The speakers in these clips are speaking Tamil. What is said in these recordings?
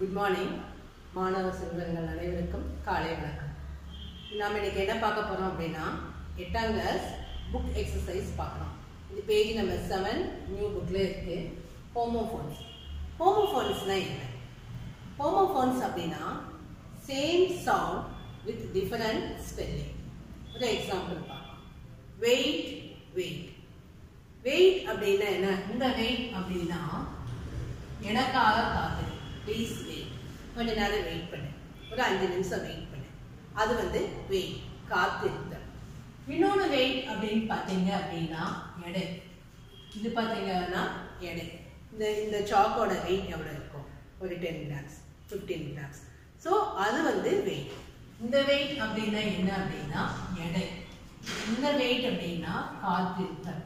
குட் மார்னிங் மாணவ செல்வங்கள் அனைவருக்கும் காலை வணக்கம். நாம் இன்றைக்கி என்ன பார்க்க போகிறோம் அப்படின்னா எட்டாம் கிளாஸ் புக் எக்ஸசைஸ் பார்க்கலாம் இது பேஜ் நம்பர் செவன் நியூ புக்கில் இருக்குது ஹோமோஃபோன்ஸ் ஹோமோஃபோன்ஸ்னால் என்ன? ஹோமோஃபோன்ஸ் அப்படின்னா same sound with different spelling ஒரு எக்ஸாம்பிள் பார்க்கலாம். வெயிட் வெயிட் வெயிட் அப்படின்னா என்ன? இந்த வெயிட் அப்படின்னா எனக்காக காத்து. ப்ளீஸ் வெயிட் கொஞ்ச நேரம் வெயிட் பண்ணு. ஒரு அஞ்சு நிமிஷம் வெயிட் பண்ணு. அது வந்து வெயிட் காத்திருத்தல். இன்னொன்று வெயிட் அப்படின்னு பார்த்தீங்க அப்படின்னா எடை. இது பார்த்தீங்கன்னா எடை. இந்த இந்த சாக்கோட வெயிட் எவ்வளோ இருக்கும்? ஒரு ten grams fifteen grams so அது வந்து வெயிட் இந்த வெயிட் அப்படின்னா என்ன அப்படின்னா எடை. இந்த வெயிட் அப்படின்னா காத்திருத்தல்.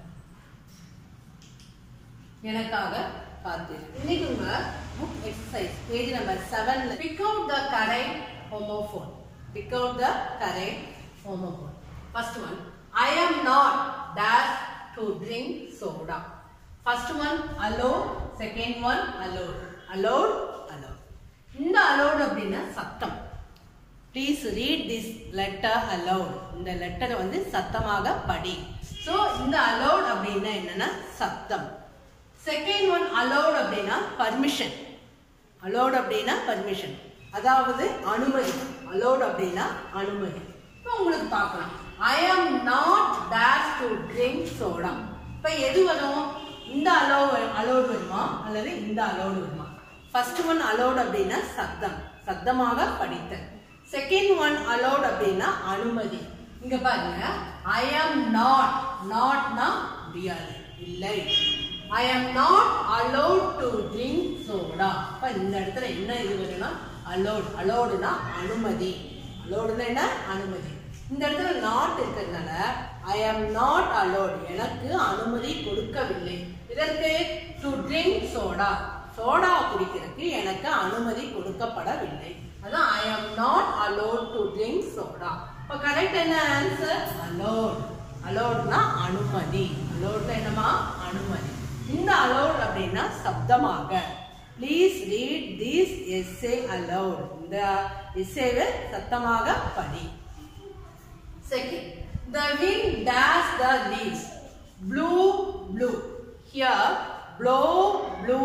எனக்காக பார்த்து. இன்னைக்கு உங்க புக் எக்ஸசைஸ் பேஜ் நம்பர் செவன்ல pick out the correct homophone pick out the correct homophone first one I am not dash to drink soda first one aloud second one allowed aloud aloud aloud aloud அப்படின்னா சத்தம். Please read this letter aloud இந்த லெட்டரை வந்து சத்தமாக படி. ஸோ இந்த அலவுட் அப்படின்னா என்னன்னா சத்தம். செகண்ட் ஒன் அலோடு அப்படின்னா பர்மிஷன் அலோடு அப்படின்னா பர்மிஷன் அதாவது அனுமதி. அலோட் அப்படின்னா அனுமதி. இப்போ உங்களுக்கு பார்க்கலாம். I am not dash to drink soda இப்போ எது வரும்? இந்த அலோ அலோடு வருமா? அல்லது இந்த அலோடு வருமா? ஃபர்ஸ்ட் ஒன் அலோடு அப்படின்னா சத்தம் சத்தமாக படித்தல். செகண்ட் ஒன் அலோடு அப்படின்னா அனுமதி. இங்க பாருங்க. ஐ ஆம் நாட் நாட்னா முடியாது. இல்லை. I am not allowed to drink soda அப்ப இந்த இடத்துல என்ன இது வேணும்னா அலோட் அலோடுனா அனுமதி. அலோடுனா என்ன? அனுமதி. இந்த இடத்துல நாட் இருக்கிறதுனால ஐ ஆம் நாட் அலோட் எனக்கு அனுமதி கொடுக்கவில்லை. இதற்கு டு ட்ரிங்க் சோடா சோடா குடிக்கிறதுக்கு எனக்கு அனுமதி கொடுக்கப்படவில்லை. அதான் I am not allowed to drink soda இப்போ கரெக்ட் என்ன ஆன்சர் அலோட் அலோட்னா அனுமதி. அலோட்னா என்னமா அனுமதி. இந்த அலோட் அப்படின்னா சப்தமாக. Please read this essay aloud இந்த எஸ்ஏவை சத்தமாக படி. Second the wind dash the leaves blew blue here blow blew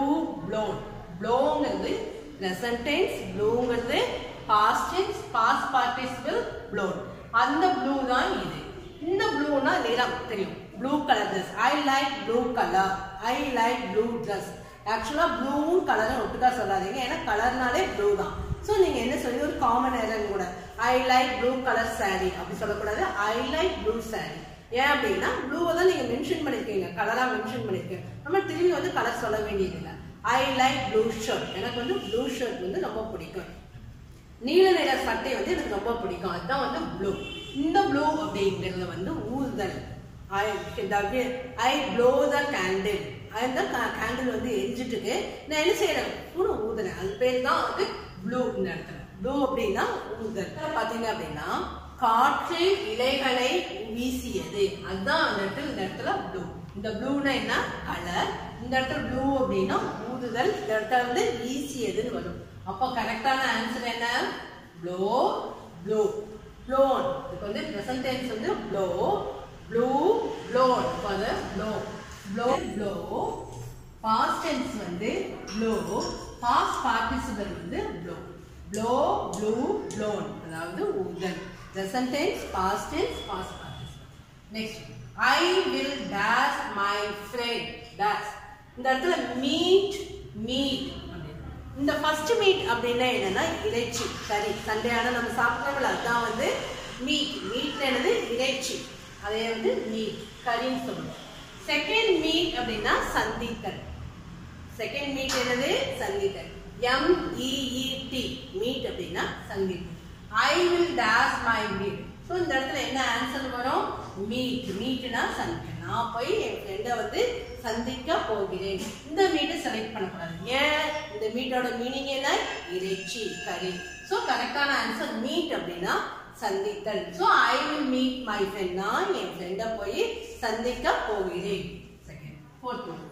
blown ப்ளோங்கிறது present tense ப்ளூங்கிறது past tense past participle blown அந்த ப்ளூ தான் இது. இந்த ப்ளூனா நிறம் தெரியும். Blue colour this I like blue colour I like blue dress ஆக்சுவலாக ப்ளூவும் கலரும் ஒட்டுக்கா சொல்லாதீங்க. ஏன்னா கலர்னாலே ப்ளூ தான். ஸோ நீங்கள் என்ன சொல்லி ஒரு காமன் எரர் கூட I like blue colour sari அப்படி சொல்லக்கூடாது. ஐ லைக் ப்ளூ சாரீ ஏன் அப்படின்னா ப்ளூவை தான் நீங்கள் மென்ஷன் பண்ணியிருக்கீங்க கலராக மென்ஷன் பண்ணியிருக்கீங்க நம்ம திரும்பி வந்து கலர் சொல்ல வேண்டியதில்லை. ஐ லைக் ப்ளூ ஷர்ட் எனக்கு வந்து ப்ளூ ஷர்ட் வந்து ரொம்ப பிடிக்கும். நீல நிற சட்டை வந்து எனக்கு ரொம்ப பிடிக்கும். அதுதான் வந்து ப்ளூ இந்த ப்ளூ அப்படிங்கிறது வந்து ஊர்தல் I I blow the candle அந்த கேண்டில் வந்து எரிஞ்சிட்டு இருக்கு நான் என்ன செய்யறேன் கூட ஊதுறேன். அது பேர் தான் வந்து ப்ளூ இந்த இடத்துல ப்ளூ அப்படின்னா ஊதல் பாத்தீங்க அப்படின்னா காற்று இலைகளை வீசியது. அதுதான் அந்த இடத்துல இந்த இடத்துல ப்ளூ இந்த ப்ளூனா என்ன? கலர் இந்த இடத்துல ப்ளூ அப்படின்னா ஊதுதல். இந்த இடத்துல வந்து வீசியதுன்னு வரும். அப்போ கரெக்டான ஆன்சர் என்ன? ப்ளோ ப்ளூ ப்ளோன் இதுக்கு வந்து ப்ரெசன்ட் டென்ஸ் வந்து blow blew blown for the blow blow blow. Past tense வந்து blow. Past participle வந்து ப்ளோ ப்ளோ ப்ளூ ப்ளோன் அதாவது ஊதல் Present tense, past tense, past participle. Next I will dash my friend. Dash. இந்த இடத்துல மீட் மீட் இந்த ஃபர்ஸ்ட் மீட் அப்படின்னா என்னன்னா இறைச்சி. சரி சண்டையான நம்ம சாப்பிட்றோம்ல அதுதான் வந்து மீட் மீட் என்னது? இறைச்சி. அதே வந்து மீட் கறின்னு சொல்லுவோம் செகண்ட் மீட் அப்படின்னா சந்தித்தல். செகண்ட் மீட் என்னது? சந்தித்தல். எம் இஇடி மீட் அப்படின்னா சந்தித்தல். I will dash my meat so இந்த இடத்துல என்ன ஆன்சர் வரும்? மீட் மீட்னா சந்திக்க நான் போய் என் ஃப்ரெண்டை வந்து சந்திக்க போகிறேன். இந்த மீட்டை செலக்ட் பண்ணக்கூடாது. ஏன்? இந்த மீட்டோட மீனிங் என்ன? இறைச்சி கறி ஸோ கரெக்டான ஆன்சர் மீட் அப்படின்னா சந்தித்தல். So I will meet my friend நான் என் ஃப்ரெண்டை போய் சந்திக்க போகிறேன். Second fourth one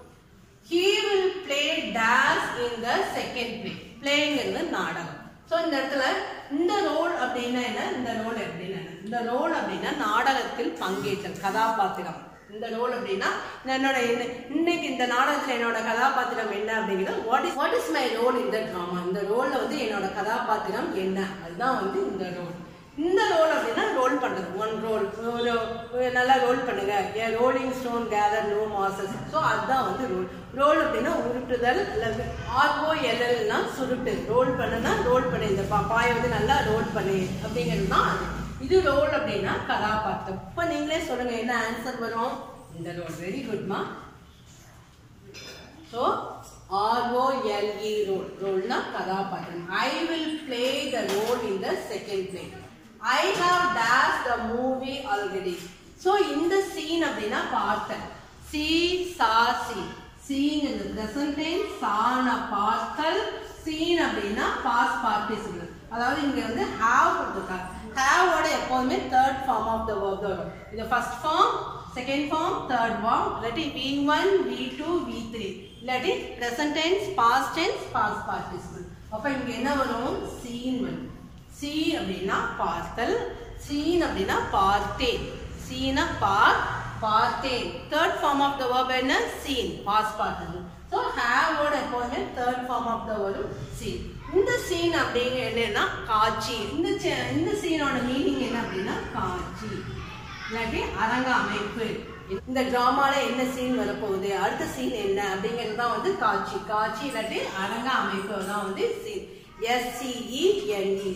he will play dance in the second play. பிளேங்கிறது நாடகம். ஸோ இந்த இடத்துல இந்த ரோல் அப்படின்னா என்ன? இந்த ரோல் எப்படின்னா என்ன? இந்த ரோல் அப்படின்னா நாடகத்தில் பங்கேற்றல் கதாபாத்திரம். இந்த ரோல் அப்படின்னா என்னோட என்ன- இன்னைக்கு இந்த நாடகத்துல என்னோட கதாபாத்திரம் என்ன அப்படிங்கிறது what is what is my role இந்த ட்ராமா இந்த ரோல்ல வந்து என்னோட கதாபாத்திரம் என்ன? அதுதான் வந்து இந்த ரோல் இந்த ரோல் அப்படின்னா ரோல் பண்ணுது. ஒன் ரோல் ஒரு நல்லா ரோல் பண்ணுங்க. A rolling stone gather no mosses so அதுதான் வந்து ரோல் ரோல் அப்படின்னா உருட்டுதல் அல்லது ஆர்ஓ எல்எல்னா சுருட்டு. ரோல் பண்ணுனா ரோல் பண்ணு. இந்த பா- பாயை வந்து நல்லா ரோல் பண்ணு. அப்படிங்கிறது தான் அது. இது ரோல் அப்படின்னா கதாபாத்திரம். இப்போ நீங்களே சொல்லுங்க என்ன ஆன்சர் வரும்? இந்த ரோல் வெரி குட்மா ஸோ ஆர்ஓஎல்இ ரோல் ரோல்னா கதாபாத்திரம். I will play the role in the second play I have dash the movie already so இந்த சீன் அப்படின்னா பார்த்தேன். See saw see. சீன் இந்த ப்ரெசன்ட் டைம் சான பார்த்தல். சீன் அப்படின்னா பாஸ் பார்ட்டிசிபிள் அதாவது இங்க வந்து ஹாவ் கொடுத்துருக்காங்க. ஹாவோட எப்போதுமே third form of the verb தான் வரும். இது first form second form third form இல்லாட்டி V one V two V three இல்லாட்டி present tense past tense past participle அப்போ இங்கே என்ன வரும்? சீன் வரும். சி அப்படின்னா பார்த்தல் சீன் அப்படின்னா பார்த்தேன். சீன பார் பார்த்தேன். Third form of the verb என்ன? சீன் பாஸ் பார்த்தது. ஸோ ஹேவோட எப்போதுமே தேர்ட் ஃபார்ம் ஆஃப் த வரும் சீன். இந்த சீன் அப்படிங்க என்னன்னா காட்சி. இந்த இந்த சீனோட மீனிங் என்ன அப்படின்னா காட்சி. இல்லாட்டி அரங்க அமைப்பு இந்த டிராமால என்ன சீன் வரப்போகுது? அடுத்த சீன் என்ன? அப்படிங்கிறது தான் வந்து காட்சி. காட்சி இல்லாட்டி அரங்க அமைப்பு தான் வந்து சீன். எஸ்சிஇஎன்இ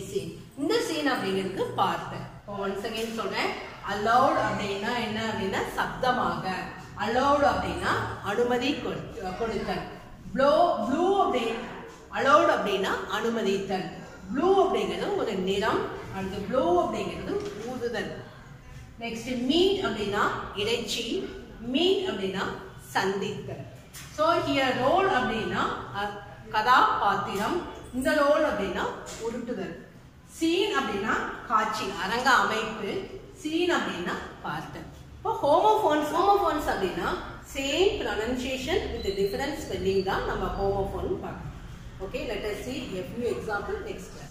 இந்த சீன் அப்படிங்கிறது பார்த்தேன். இப்போ ஒன்ஸ் அகைன் சொல்றேன். அலௌட் அப்படின்னா என்ன அப்படின்னா சப்தமாக. அலௌட் அப்படின்னா அனுமதி கொடுத்தல். ப்ளோ ப்ளூ அப்படின்னு அலௌட் அப்படின்னா அனுமதித்தல். ப்ளூ அப்படிங்கிறது ஒரு நிறம் அடுத்து ப்ளூ அப்படிங்கிறது ஊதுதல். நெக்ஸ்ட் மீட் அப்படின்னா இறைச்சி மீட் அப்படின்னா சந்தித்தல். ஸோ ஹியர் ரோல் அப்படின்னா கதாபாத்திரம் இந்த ரோல் அப்படின்னா உருட்டுதல். சீன் அப்படின்னா காட்சி அரங்க அமைப்பு. சீன் அப்படின்னா பார்த்தல். இப்போ ஹோமோஃபோன்ஸ் ஹோமோஃபோன்ஸ் அப்படின்னா same pronunciation with difference spelling தான் நம்ம ஹோமோஃபோன் பார்க்கணும் okay let see see example next